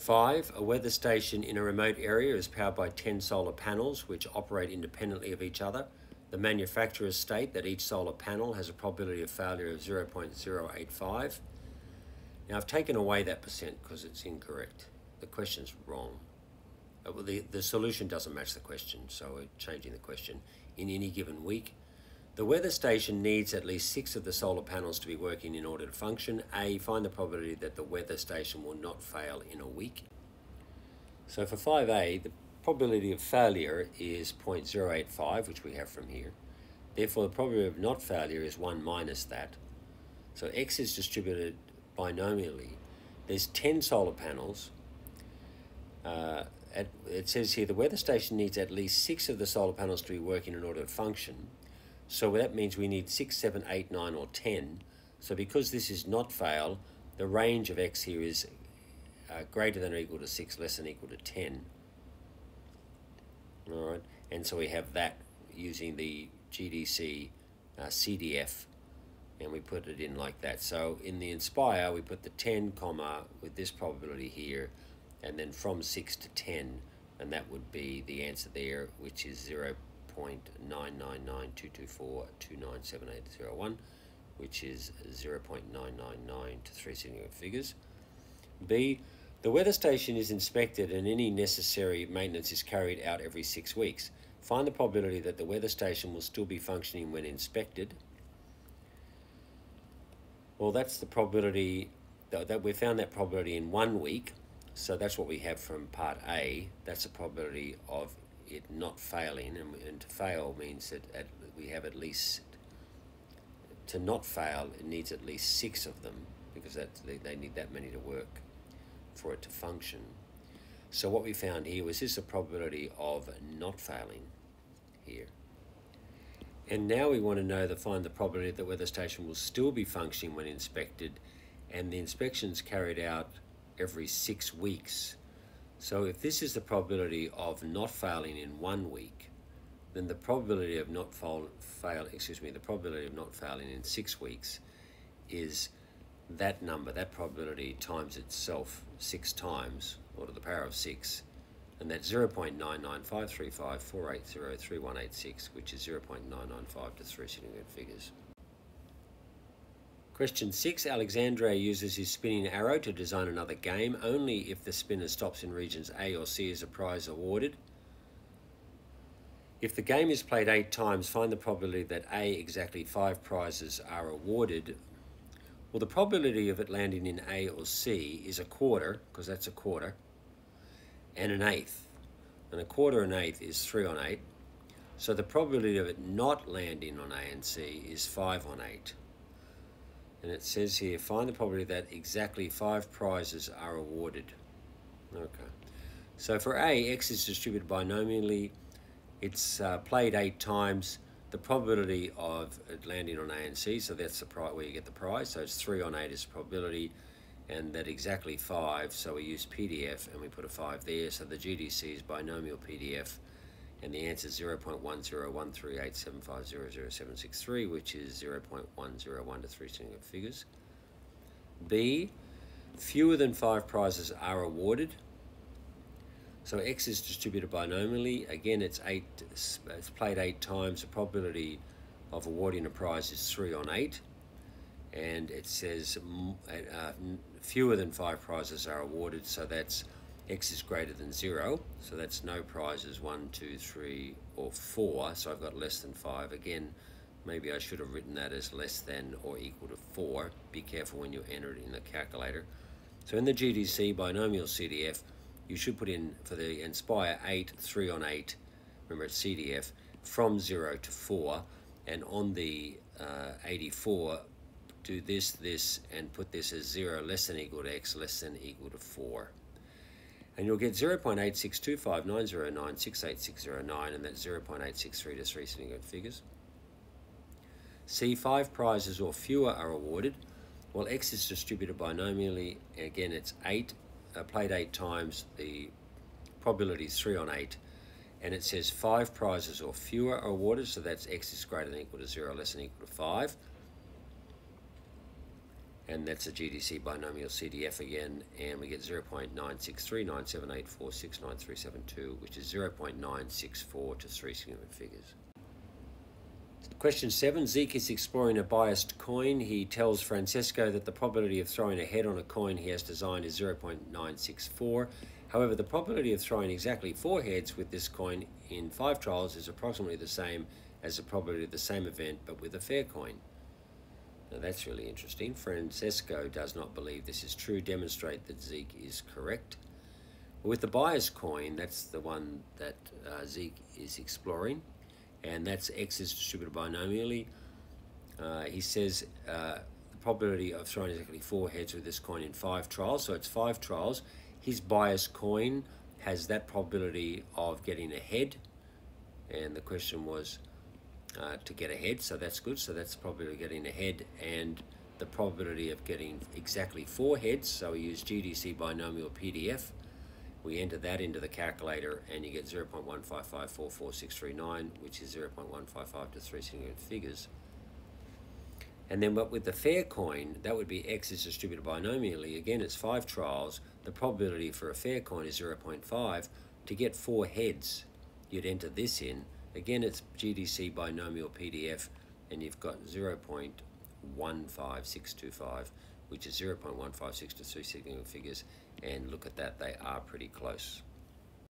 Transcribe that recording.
Five, a weather station in a remote area is powered by 10 solar panels which operate independently of each other. The manufacturers state that each solar panel has a probability of failure of 0.085. Now I've taken away that percent because it's incorrect. The question's wrong. Uh, the, the solution doesn't match the question, so we're changing the question. In any given week, the weather station needs at least six of the solar panels to be working in order to function. A, find the probability that the weather station will not fail in a week. So for 5A, the probability of failure is 0.085, which we have from here. Therefore, the probability of not failure is 1 minus that. So X is distributed binomially. There's 10 solar panels. Uh, at, it says here the weather station needs at least six of the solar panels to be working in order to function. So that means we need 6, 7, 8, 9, or 10. So because this is not fail, the range of x here is uh, greater than or equal to 6, less than or equal to 10. All right, and so we have that using the GDC uh, CDF, and we put it in like that. So in the Nspire, we put the 10 comma with this probability here, and then from 6 to 10, and that would be the answer there, which is 0 0.9992242978001, which is 0.999 to three significant figures. B. The weather station is inspected and any necessary maintenance is carried out every six weeks. Find the probability that the weather station will still be functioning when inspected. Well, that's the probability that we found that probability in one week. So that's what we have from part A. That's the probability of it not failing, and, and to fail means that at, we have at least, to not fail, it needs at least six of them because that, they, they need that many to work for it to function. So what we found here was this a probability of not failing here. And now we want to know the find the probability that the weather station will still be functioning when inspected and the inspections carried out every six weeks so if this is the probability of not failing in one week, then the probability of not fail, fail excuse me, the probability of not failing in six weeks is that number, that probability times itself six times, or to the power of six, and that's 0.9953548031886, which is 0.995 to three significant figures. Question 6. Alexandre uses his spinning arrow to design another game. Only if the spinner stops in regions A or C is a prize awarded. If the game is played eight times, find the probability that A exactly five prizes are awarded. Well, the probability of it landing in A or C is a quarter, because that's a quarter, and an eighth. And a quarter and eighth is three on eight. So the probability of it not landing on A and C is five on eight. And it says here, find the probability that exactly five prizes are awarded. Okay. So for A, X is distributed binomially. It's uh, played eight times. The probability of it landing on A and C, so that's the prize where you get the prize. So it's three on eight is the probability, and that exactly five. So we use PDF and we put a five there. So the GDC is binomial PDF and the answer is 0.101387500763, which is 0.101 to three single figures. B, fewer than five prizes are awarded. So X is distributed binomially. Again, it's eight. It's played eight times. The probability of awarding a prize is three on eight, and it says uh, fewer than five prizes are awarded. So that's x is greater than 0, so that's no prizes, 1, 2, 3, or 4, so I've got less than 5. Again, maybe I should have written that as less than or equal to 4. Be careful when you enter it in the calculator. So in the GDC binomial CDF, you should put in, for the Nspire 8, 3 on 8, remember it's CDF, from 0 to 4, and on the uh, 84, do this, this, and put this as 0 less than equal to x less than equal to 4 and you'll get 0.8625909686009, and that's 0.863 to three significant figures. C, five prizes or fewer are awarded. Well, X is distributed binomially. Again, it's eight, uh, played eight times. The probability is three on eight. And it says five prizes or fewer are awarded, so that's X is greater than or equal to zero, less than equal to five. And that's a GDC binomial CDF again, and we get 0.96397846937 which is 0.964 to three significant figures. Question 7. Zeke is exploring a biased coin. He tells Francesco that the probability of throwing a head on a coin he has designed is 0.964. However, the probability of throwing exactly four heads with this coin in five trials is approximately the same as the probability of the same event but with a fair coin. Now that's really interesting. Francesco does not believe this is true. Demonstrate that Zeke is correct. With the bias coin, that's the one that uh, Zeke is exploring, and that's X is distributed binomially. Uh, he says uh, the probability of throwing exactly four heads with this coin in five trials, so it's five trials. His bias coin has that probability of getting a head, and the question was uh, to get ahead, so that's good. So that's of getting ahead and the probability of getting exactly four heads. So we use GDC binomial PDF. We enter that into the calculator and you get 0.1554469, which is 0.155 to three single figures. And then but with the fair coin, that would be x is distributed binomially. Again, it's five trials. The probability for a fair coin is 0.5. To get four heads, you'd enter this in Again, it's GDC binomial PDF, and you've got 0.15625, which is 0.156 to three significant figures, and look at that, they are pretty close.